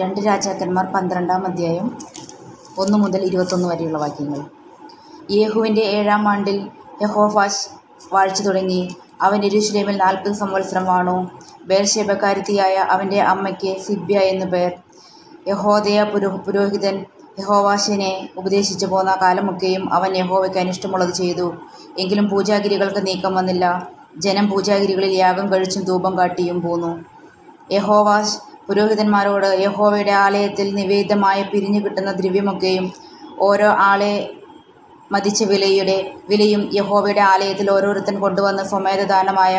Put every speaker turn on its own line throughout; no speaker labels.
രണ്ട് രാജാക്കന്മാർ പന്ത്രണ്ടാം അധ്യായം ഒന്ന് മുതൽ ഇരുപത്തൊന്ന് വരെയുള്ള വാക്യങ്ങൾ. യേഹുവിന്റെ ഏഴാം ആണ്ടിൽ യഹോഫാഷ് വാഴ്ച തുടങ്ങി. അവൻ എരുഷലേമിൽ നാൽപ്പത് സംവത്സരം വാണു. ബേർഷേബക്കാരത്തിയായ അവന്റെ അമ്മയ്ക്ക് സിബ്യ എന്നു പേർ. യഹോദയ പുരോ പുരോഹിതൻ യഹോവാശിനെ ഉപദേശിച്ചു പോന്ന കാലമൊക്കെയും അവൻ യഹോവയ്ക്ക് അനിഷ്ടമുള്ളത് ചെയ്തു. എങ്കിലും പൂജാഗിരികൾക്ക് നീക്കം വന്നില്ല. ജനം പൂജാഗിരികളിൽ യാഗം കഴിച്ചും ധൂപം കാട്ടിയും പോന്നു. യഹോവാശ് പുരോഹിതന്മാരോട് യഹോവയുടെ ആലയത്തിൽ നിവേദ്യമായി പിരിഞ്ഞു കിട്ടുന്ന ദ്രവ്യമൊക്കെയും ഓരോ ആളെ മതിച്ച വിലയുടെ വിലയും യഹോവയുടെ ആലയത്തിൽ ഓരോരുത്തൻ കൊണ്ടുവന്ന സ്വമേധദാനമായ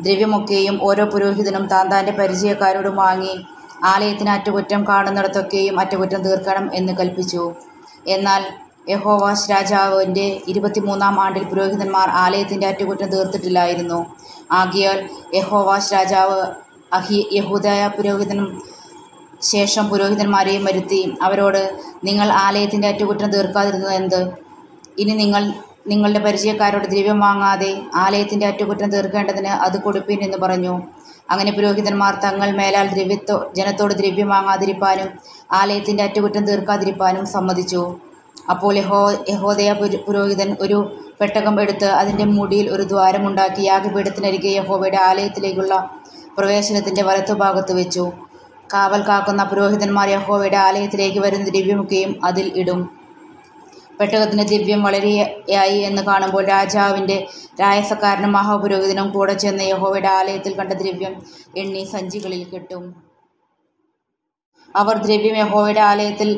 ദ്രവ്യമൊക്കെയും ഓരോ പുരോഹിതനും താൻ താന്റെ പരിചയക്കാരോടും വാങ്ങി ആലയത്തിന് അറ്റകുറ്റം കാണുന്നിടത്തൊക്കെയും അറ്റകുറ്റം തീർക്കണം എന്ന് കൽപ്പിച്ചു. എന്നാൽ യഹോവാസ് രാജാവിന്റെ ഇരുപത്തിമൂന്നാം ആണ്ടിൽ പുരോഹിതന്മാർ ആലയത്തിന്റെ അറ്റകുറ്റം തീർത്തിട്ടില്ലായിരുന്നു. ആകിയാൽ യഹോവാസ് രാജാവ് അഹി യഹൂദായ പുരോഹിതനും ശേഷം പുരോഹിതന്മാരെയും വരുത്തി അവരോട് നിങ്ങൾ ആലയത്തിന്റെ അറ്റകുറ്റം തീർക്കാതിരുന്നത് എന്ത്? ഇനി നിങ്ങൾ നിങ്ങളുടെ പരിചയക്കാരോട് ദ്രവ്യം വാങ്ങാതെ ആലയത്തിന്റെ അറ്റകുറ്റം തീർക്കേണ്ടതിന് അത് കൊടുപ്പിൻ എന്ന് പറഞ്ഞു. അങ്ങനെ പുരോഹിതന്മാർ തങ്ങൾ മേലാൽ ദ്രവ്യത്തോ ജനത്തോട് ദ്രവ്യം വാങ്ങാതിരിപ്പാനും ആലയത്തിന്റെ അറ്റകുറ്റം തീർക്കാതിരിപ്പാനും സമ്മതിച്ചു. അപ്പോൾ യഹോ യഹോദയ പുരോഹിതൻ ഒരു പെട്ടകം എടുത്ത് അതിന്റെ മുടിയിൽ ഒരു ദ്വാരമുണ്ടാക്കി യാഗപീഠത്തിനരികെ യഹോവയുടെ ആലയത്തിലേക്കുള്ള പ്രവേശനത്തിന്റെ വലത്തുഭാഗത്ത് വെച്ചു. കാവൽ കാക്കുന്ന പുരോഹിതന്മാർ യഹോവയുടെ ആലയത്തിലേക്ക് വരുന്ന ദ്രവ്യമൊക്കെയും അതിൽ ഇടും. പെട്ടകത്തിന് ദിവ്യം വളരെയായി എന്ന് കാണുമ്പോൾ രാജാവിന്റെ രായസക്കാരനും മഹാപുരോഹിതനും കൂടെ ചെന്ന് യഹോവയുടെ ആലയത്തിൽ കണ്ട ദ്രവ്യം എണ്ണി സഞ്ചികളിൽ കെട്ടും. അവർ ദ്രവ്യം യഹോവയുടെ ആലയത്തിൽ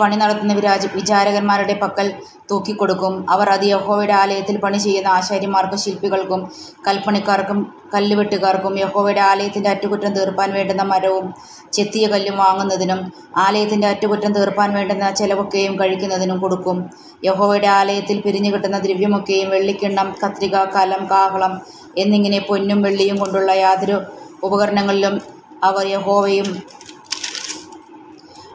പണി നടത്തുന്ന വിരാജ വിചാരകന്മാരുടെ പക്കൽ തൂക്കിക്കൊടുക്കും. അവർ അത് യഹോവയുടെ ആലയത്തിൽ പണി ചെയ്യുന്ന ആശാരിമാർക്കും ശില്പികൾക്കും കൽപ്പണിക്കാർക്കും കല്ലുവെട്ടുകാർക്കും യഹോവയുടെ ആലയത്തിന്റെ അറ്റുകുറ്റം തീർപ്പാൻ വേണ്ടുന്ന മരവും ചെത്തിയ കല്ലും വാങ്ങുന്നതിനും ആലയത്തിന്റെ അറ്റുകുറ്റം തീർപ്പാൻ വേണ്ടുന്ന ചിലവൊക്കെയും കഴിക്കുന്നതിനും കൊടുക്കും. യഹോവയുടെ ആലയത്തിൽ പിരിഞ്ഞു കിട്ടുന്ന ദ്രവ്യമൊക്കെയും വെള്ളിക്കിണ്ണം കത്രിക കലം കാഹളം എന്നിങ്ങനെ പൊന്നും വെള്ളിയും കൊണ്ടുള്ള യാതൊരു ഉപകരണങ്ങളിലും അവർ യഹോവയും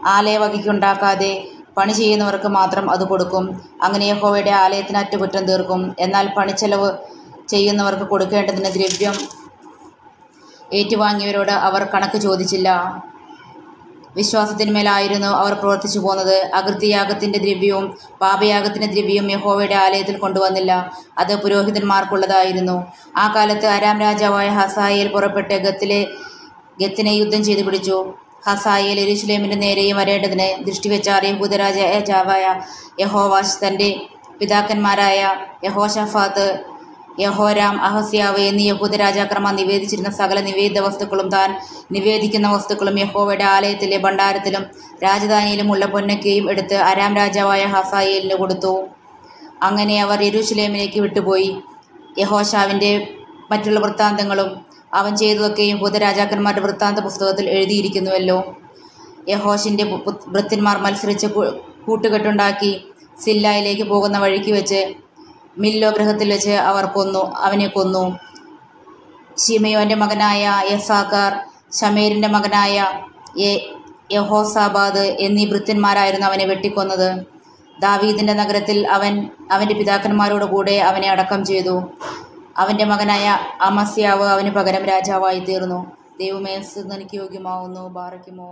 ആലയവകയ്ക്കുണ്ടാക്കാതെ പണി ചെയ്യുന്നവർക്ക് മാത്രം അത് കൊടുക്കും. അങ്ങനെ യഹോവയുടെ ആലയത്തിന് അറ്റകുറ്റം തീർക്കും. എന്നാൽ പണിച്ചെലവ് ചെയ്യുന്നവർക്ക് കൊടുക്കേണ്ടതിന് ദ്രവ്യം ഏറ്റുവാങ്ങിയവരോട് അവർ കണക്ക് ചോദിച്ചില്ല. വിശ്വാസത്തിന്മേലായിരുന്നു അവർ പ്രവർത്തിച്ചു പോന്നത്. അകൃത്യയാഗത്തിന്റെ ദ്രവ്യവും പാപയാഗത്തിന്റെ ദ്രവ്യവും യഹോവയുടെ ആലയത്തിൽ കൊണ്ടുവന്നില്ല. അത് പുരോഹിതന്മാർക്കുള്ളതായിരുന്നു. ആ കാലത്ത് അരാം രാജാവായ ഹസായയിൽ പുറപ്പെട്ട് ഗത്തിലെ ഗത്തിനെ യുദ്ധം ചെയ്തു പിടിച്ചു. ഹസായേൽ എരുശലേമിന്റെ നേരെയും വരേണ്ടതിന് അറിയും യഹൂദരാജ രാജാവായ യഹോവാശ് തന്റെ പിതാക്കന്മാരായ യഹോഷഫാത്ത് യഹോരാം അഹസ്യാവ് എന്നീ യഹൂദ രാജാക്രമ നിവേദിച്ചിരുന്ന സകല നിവേദിത വസ്തുക്കളും താൻ നിവേദിക്കുന്ന വസ്തുക്കളും യഹോവയുടെ ആലയത്തിലെ ഭണ്ഡാരത്തിലും രാജധാനിയിലുമുള്ള പൊന്നൊക്കെയും എടുത്ത് അരാം രാജാവായ ഹസായേലിന് കൊടുത്തു. അങ്ങനെ അവർ യെരൂശലേമിലേക്ക് വിട്ടുപോയി. യഹോഷാവിന്റെ മറ്റുള്ള വൃത്താന്തങ്ങളും അവൻ ചെയ്തതൊക്കെയും ഭൂതരാജാക്കന്മാരുടെ വൃത്താന്ത പുസ്തകത്തിൽ എഴുതിയിരിക്കുന്നുവല്ലോ. യഹോഷിന്റെ ഭൃത്യന്മാർ മത്സരിച്ച് കൂട്ടുകെട്ടുണ്ടാക്കി സില്ലായിലേക്ക് പോകുന്ന വഴിക്ക് വെച്ച് മില്ലോ ഗ്രഹത്തിൽ വെച്ച് അവർ കൊന്നു അവനെ കൊന്നു. ഷിമയോന്റെ മകനായ യസാക്കാർ ഷമേരിന്റെ മകനായ യഹോസാബാദ് എന്നീ ഭൃത്യന്മാരായിരുന്നു അവനെ വെട്ടിക്കൊന്നത്. ദാവീദിന്റെ നഗരത്തിൽ അവൻ അവന്റെ പിതാക്കന്മാരോട് കൂടെ അവനെ അടക്കം ചെയ്തു. അവന്റെ മകനായ അമസ്യാവ് അവന് പകരം രാജാവായി തീർന്നു. ദൈവമേ തനിക്ക് യോഗ്യമാവുന്നു. ബാറയ്ക്കുമോ